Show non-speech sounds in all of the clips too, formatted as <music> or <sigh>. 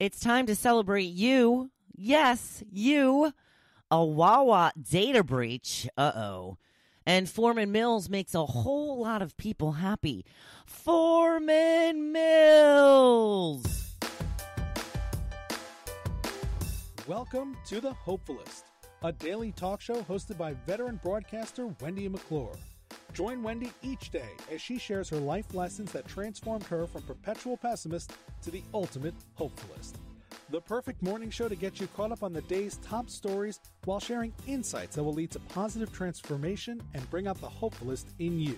It's time to celebrate you. Yes, you. A Wawa data breach. Uh oh. And Forman Mills makes a whole lot of people happy. Forman Mills! Welcome to The Hopefulist, a daily talk show hosted by veteran broadcaster Wendy McClure. Join Wendy each day as she shares her life lessons that transformed her from perpetual pessimist to the ultimate hopefulist. The perfect morning show to get you caught up on the day's top stories while sharing insights that will lead to positive transformation and bring out the hopefulist in you.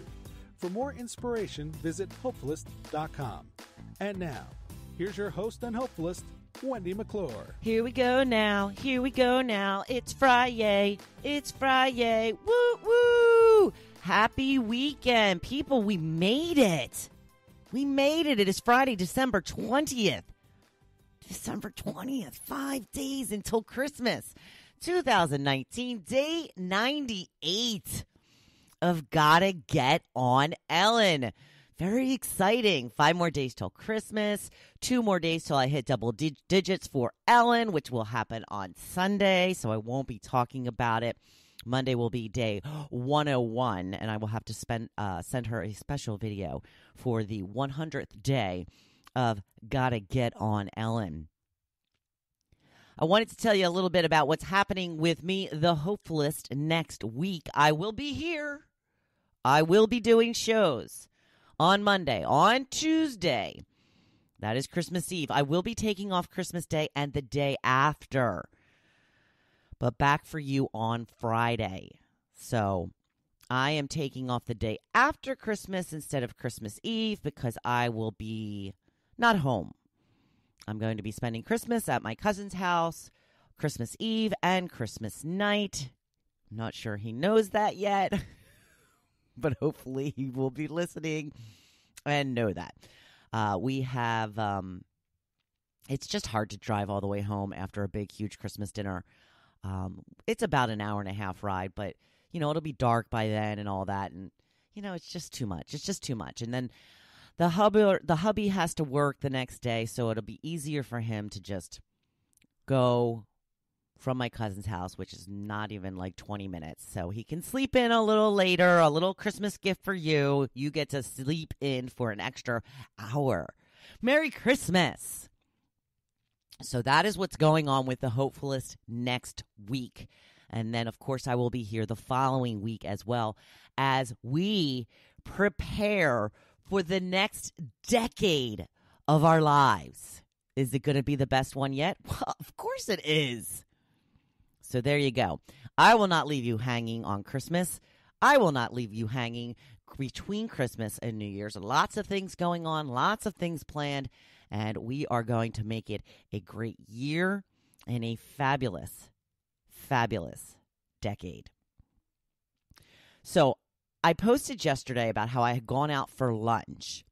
For more inspiration, visit hopefulist.com. And now, here's your host and hopefulist, Wendy McClure. Here we go now. Here we go now. It's Friday. It's Friday. Woo! Happy weekend, people. We made it. We made it. It is Friday, December 20th. December 20th. Five days until Christmas. 2019, day 98 of Gotta Get on Ellen. Very exciting. Five more days till Christmas. Two more days till I hit double dig- digits for Ellen, which will happen on Sunday. So I won't be talking about it. Monday will be day 101, and I will have to spend uh, send her a special video for the 100th day of Gotta Get on Ellen. I wanted to tell you a little bit about what's happening with me, the Hopefulist, next week. I will be here. I will be doing shows on Monday, on Tuesday. That is Christmas Eve. I will be taking off Christmas Day and the day after, but back for you on Friday. So I am taking off the day after Christmas instead of Christmas Eve because I will be not home. I'm going to be spending Christmas at my cousin's house, Christmas Eve and Christmas night. I'm not sure he knows that yet. <laughs> but hopefully he will be listening and know that. Uh, we have, um, it's just hard to drive all the way home after a big, huge Christmas dinner. Um, it's about an hour and a half ride, but, you know, it'll be dark by then and all that. And, you know, it's just too much. It's just too much. And then the hubby, the hubby has to work the next day, so it'll be easier for him to just go from my cousin's house, which is not even like 20 minutes. So he can sleep in a little later, a little Christmas gift for you. You get to sleep in for an extra hour. Merry Christmas. So that is what's going on with the Hopefulist next week. And then, of course, I will be here the following week as well as we prepare for the next decade of our lives. Is it going to be the best one yet? <laughs> Well, of course it is. So there you go. I will not leave you hanging on Christmas. I will not leave you hanging between Christmas and New Year's. Lots of things going on, lots of things planned, and we are going to make it a great year and a fabulous, fabulous decade. So I posted yesterday about how I had gone out for lunch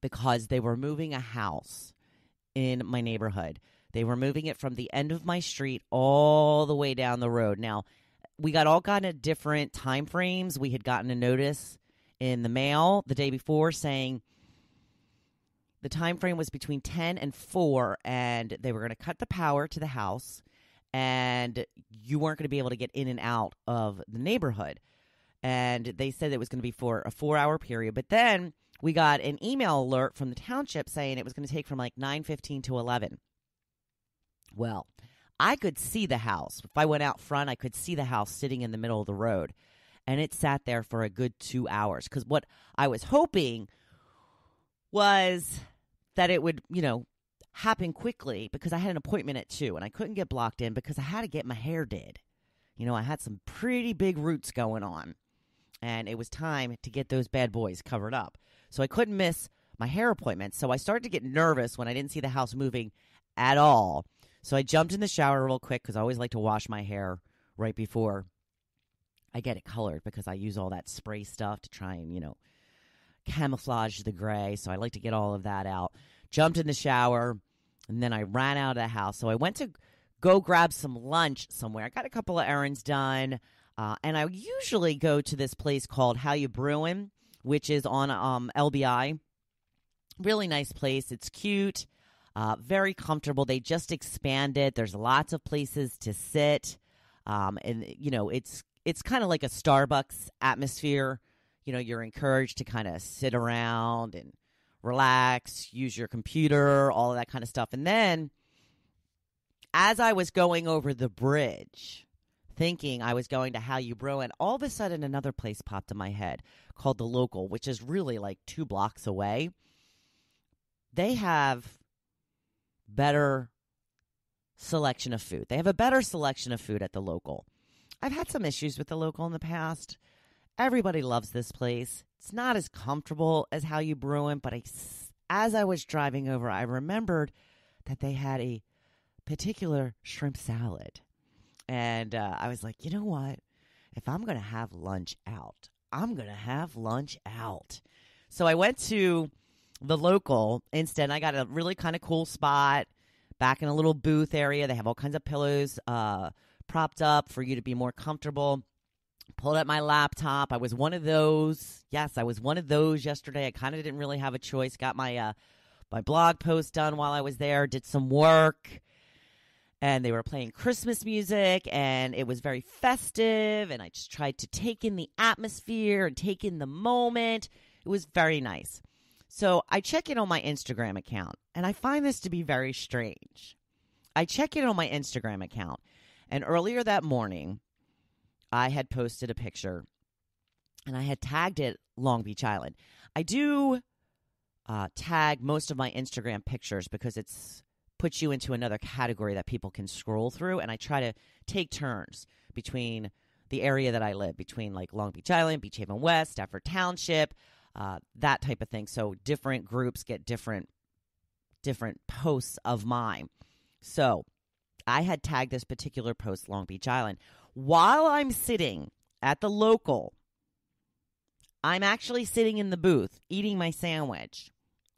because they were moving a house in my neighborhood. They were moving it from the end of my street all the way down the road. Now, we got all kind of different time frames. We had gotten a notice in the mail the day before saying the time frame was between 10 and 4 and they were going to cut the power to the house and you weren't going to be able to get in and out of the neighborhood. And they said it was going to be for a 4-hour period. But then we got an email alert from the township saying it was going to take from like 9:15 to 11. Well, I could see the house. If I went out front, I could see the house sitting in the middle of the road. And it sat there for a good two hours. Because what I was hoping was that it would, you know, happen quickly because I had an appointment at two and I couldn't get blocked in because I had to get my hair did. You know, I had some pretty big roots going on. And it was time to get those bad boys covered up. So I couldn't miss my hair appointment. So I started to get nervous when I didn't see the house moving at all. So I jumped in the shower real quick because I always like to wash my hair right before I get it colored because I use all that spray stuff to try and, you know, camouflage the gray. So I like to get all of that out. Jumped in the shower and then I ran out of the house. So I went to go grab some lunch somewhere. I got a couple of errands done. Uh, and I usually go to this place called How You Brewing, which is on um, LBI. Really nice place. It's cute. Uh, very comfortable. They just expanded. There's lots of places to sit, um, and you know it's it's kind of like a Starbucks atmosphere. You know, you're encouraged to kind of sit around and relax, use your computer, all of that kind of stuff. And then, as I was going over the bridge, thinking I was going to How You Brew, and all of a sudden another place popped in my head called The Local, which is really like two blocks away. They have better selection of food. They have a better selection of food at The Local. I've had some issues with The Local in the past. Everybody loves this place. It's not as comfortable as How You Brew it, but I, as I was driving over, I remembered that they had a particular shrimp salad and uh, I was like, you know what? If I'm going to have lunch out, I'm going to have lunch out. So I went to the local instead. I got a really kind of cool spot back in a little booth area. They have all kinds of pillows uh, propped up for you to be more comfortable. Pulled up my laptop. I was one of those. Yes, I was one of those yesterday. I kind of didn't really have a choice. Got my uh, my blog post done while I was there. Did some work and they were playing Christmas music and it was very festive and I just tried to take in the atmosphere and take in the moment. It was very nice. So I check in on my Instagram account and I find this to be very strange. I check in on my Instagram account and earlier that morning I had posted a picture and I had tagged it Long Beach Island. I do uh, tag most of my Instagram pictures because it's puts you into another category that people can scroll through. And I try to take turns between the area that I live, between like Long Beach Island, Beach Haven West, Stafford Township, uh, that type of thing. So different groups get different different posts of mine. So I had tagged this particular post Long Beach Island while I'm sitting at the local. I'm actually sitting in the booth eating my sandwich.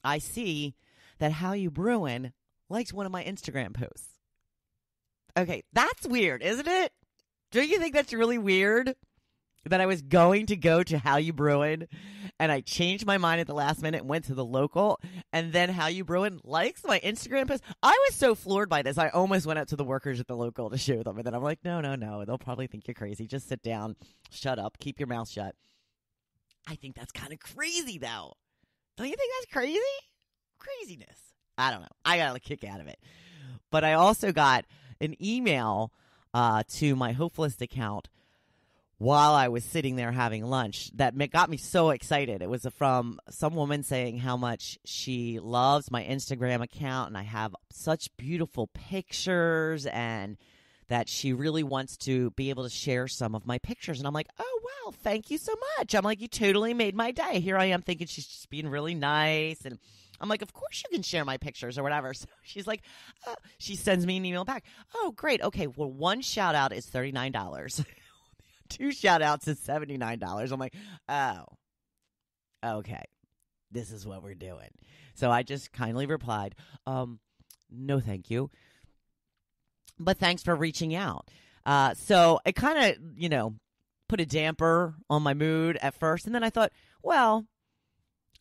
I see that How You Brewin liked one of my Instagram posts. Okay, that's weird, isn't it? Don't you think that's really weird? That I was going to go to How You Brewin and I changed my mind at the last minute and went to the local and then How You Brewin likes my Instagram post. I was so floored by this. I almost went up to the workers at the local to show them and then I'm like, no, no, no. They'll probably think you're crazy. Just sit down, shut up, keep your mouth shut. I think that's kind of crazy though. Don't you think that's crazy? Craziness. I don't know. I got a kick out of it. But I also got an email uh, to my Hopefulist account while I was sitting there having lunch that got me so excited. It was from some woman saying how much she loves my Instagram account and I have such beautiful pictures and that she really wants to be able to share some of my pictures. And I'm like, oh, wow, thank you so much. I'm like, you totally made my day. Here I am thinking she's just being really nice and I'm like, of course you can share my pictures or whatever. <laughs> So she's like, oh. she sends me an email back. Oh, great. Okay. Well, one shout out is $39. <laughs> Two shout outs is $79. I'm like, oh, okay. This is what we're doing. So I just kindly replied, um, no, thank you. But thanks for reaching out. Uh, so it kind of, you know, put a damper on my mood at first. And then I thought, well,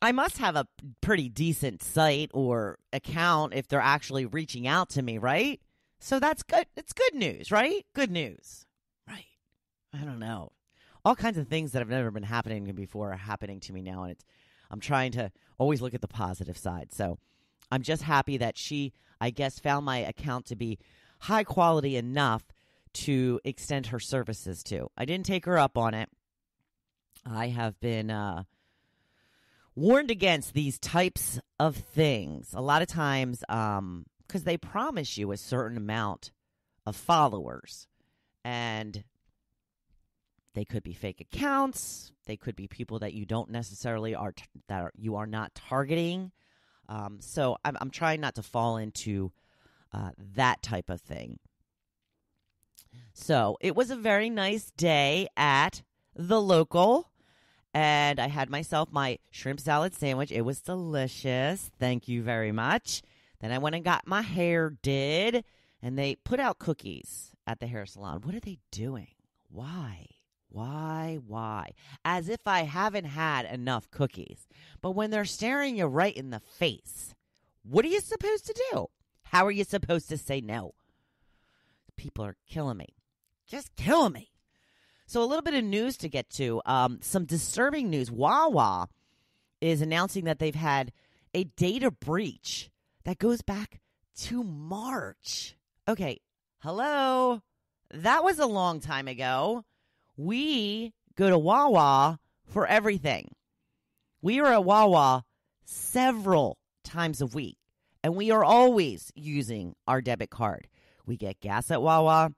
I must have a pretty decent site or account if they're actually reaching out to me, right? So that's good. It's good news, right? Good news. I don't know. All kinds of things that have never been happening before are happening to me now and it's I'm trying to always look at the positive side. So I'm just happy that she I guess found my account to be high quality enough to extend her services to. I didn't take her up on it. I have been uh warned against these types of things. A lot of times, um, because they promise you a certain amount of followers, and they could be fake accounts. They could be people that you don't necessarily are t- that are, you are not targeting. Um, so I'm, I'm trying not to fall into uh, that type of thing. So it was a very nice day at the local and I had myself my shrimp salad sandwich. It was delicious. Thank you very much. Then I went and got my hair did, and they put out cookies at the hair salon. What are they doing? Why? Why? Why? As if I haven't had enough cookies. But when they're staring you right in the face, What are you supposed to do? How are you supposed to say no? People are killing me. Just killing me. So, a little bit of news to get to. Um, some disturbing news. Wawa is announcing that they've had a data breach that goes back to March. Okay, hello. That was a long time ago. We go to Wawa for everything. We are at Wawa several times a week, and we are always using our debit card. We get gas at Wawa.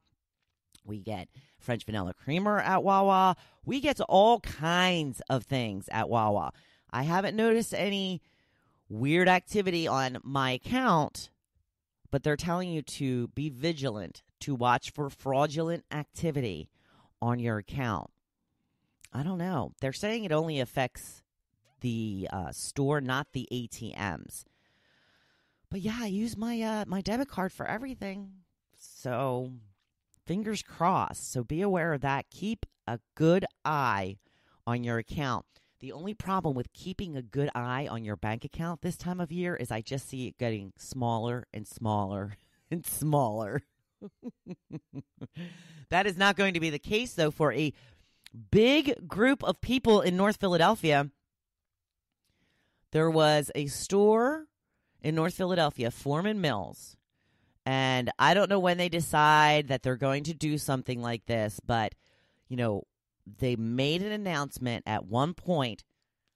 We get French vanilla creamer at Wawa. We get all kinds of things at Wawa. I haven't noticed any weird activity on my account, but they're telling you to be vigilant, to watch for fraudulent activity on your account. I don't know. They're saying it only affects the uh, store, not the ATMs. But yeah, I use my uh, my debit card for everything. So fingers crossed. So be aware of that. Keep a good eye on your account. The only problem with keeping a good eye on your bank account this time of year is I just see it getting smaller and smaller <laughs> and smaller. <laughs> that is not going to be the case, though, for a big group of people in North Philadelphia. There was a store in North Philadelphia, Forman Mills, and I don't know when they decide that they're going to do something like this, but, you know, they made an announcement at one point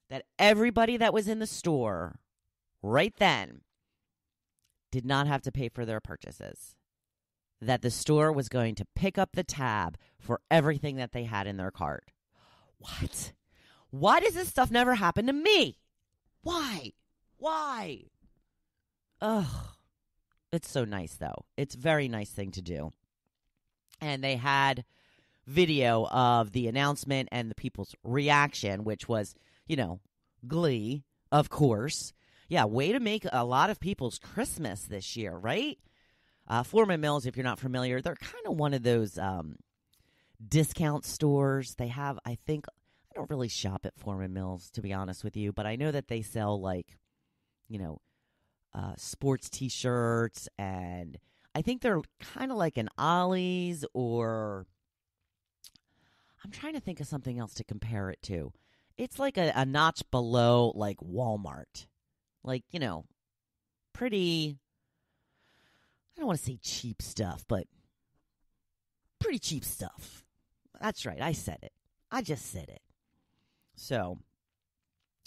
that everybody that was in the store right then did not have to pay for their purchases. That the store was going to pick up the tab for everything that they had in their cart. What? Why does this stuff never happen to me? Why? Why? Ugh. It's so nice, though. It's very nice thing to do. And they had video of the announcement and the people's reaction, which was, you know, glee, of course. Yeah, way to make a lot of people's Christmas this year, right? Uh, Forman Mills, if you're not familiar, they're kind of one of those um, discount stores. They have, I think, I don't really shop at Forman Mills, to be honest with you, but I know that they sell, like, you know, uh, sports t shirts, and I think they're kind of like an Ollie's or I'm trying to think of something else to compare it to. It's like a, a notch below like Walmart. Like, you know, pretty I don't want to say cheap stuff, but pretty cheap stuff. That's right. I said it. I just said it. So,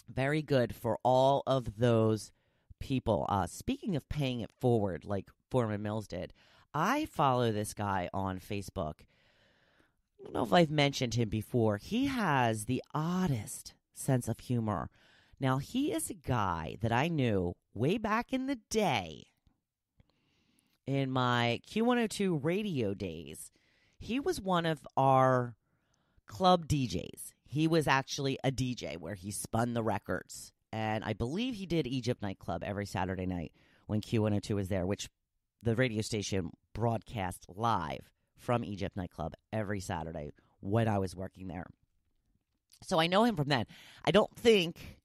very good for all of those people. Uh, speaking of paying it forward, like Forman Mills did, I follow this guy on Facebook I don't know if I've mentioned him before. He has the oddest sense of humor. Now, he is a guy that I knew way back in the day in my Q102 radio days. He was one of our club DJs. He was actually a DJ where he spun the records. And I believe he did Egypt Nightclub every Saturday night when Q102 was there, which the radio station broadcast live from Egypt nightclub every Saturday when I was working there. So I know him from then. I don't think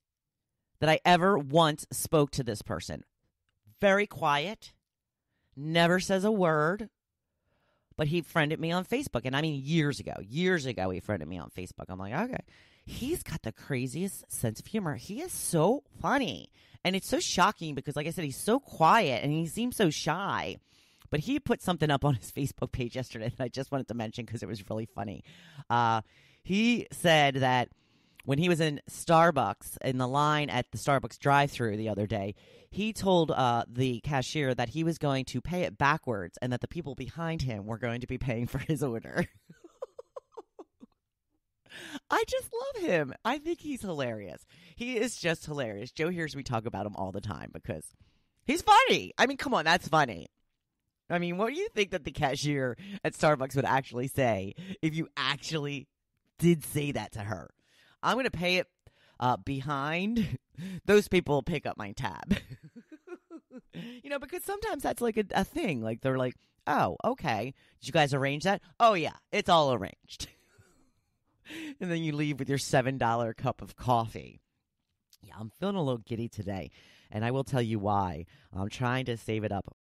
that I ever once spoke to this person. Very quiet, never says a word, but he friended me on Facebook. And I mean, years ago, years ago, he friended me on Facebook. I'm like, okay. He's got the craziest sense of humor. He is so funny. And it's so shocking because, like I said, he's so quiet and he seems so shy. But he put something up on his <laughs> Facebook page yesterday that I just wanted to mention because it was really funny. Uh, he said that when he was in Starbucks in the line at the Starbucks drive-through the other day, he told uh, the cashier that he was going to pay it backwards and that the people behind him were going to be paying for his order. <laughs> I just love him. I think he's hilarious. He is just hilarious. Joe hears me talk about him all the time because he's funny. I mean, come on, that's funny. I mean, what do you think that the cashier at Starbucks would actually say if you actually did say that to her? I'm going to pay it uh, behind. <laughs> Those people pick up my tab. <laughs> you know, because sometimes that's like a, a thing. Like they're like, oh, okay. Did you guys arrange that? Oh, yeah, it's all arranged. <laughs> and then you leave with your $7 cup of coffee. Yeah, I'm feeling a little giddy today. and I will tell you why. I'm trying to save it up